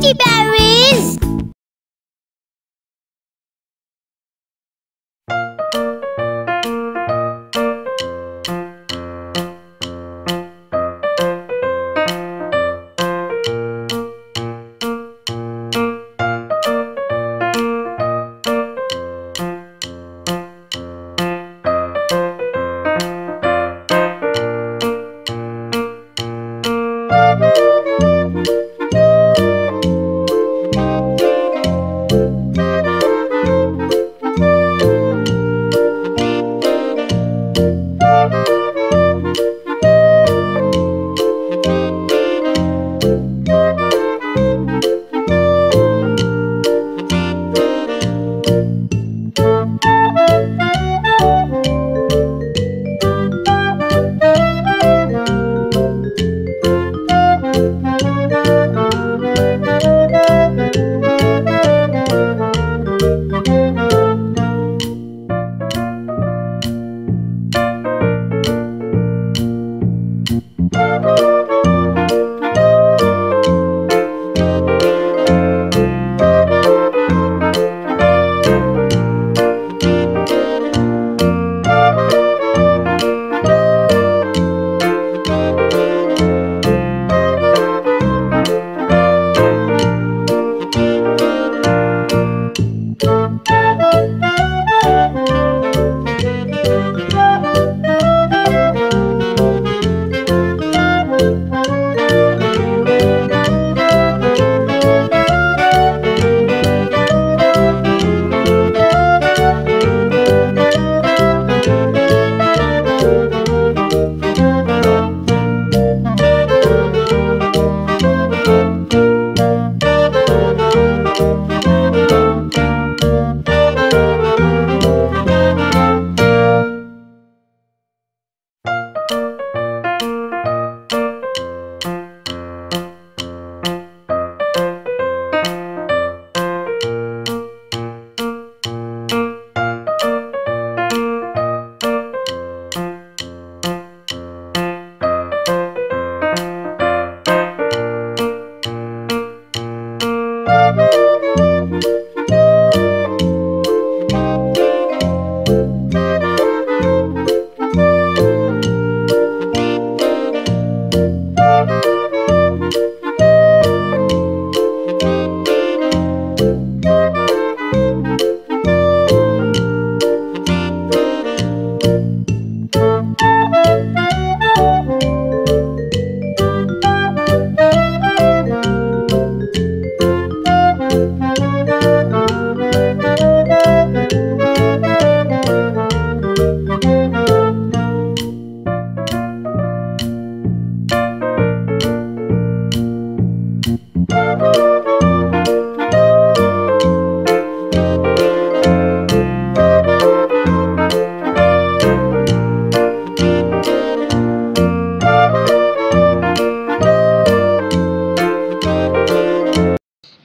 teddy berries!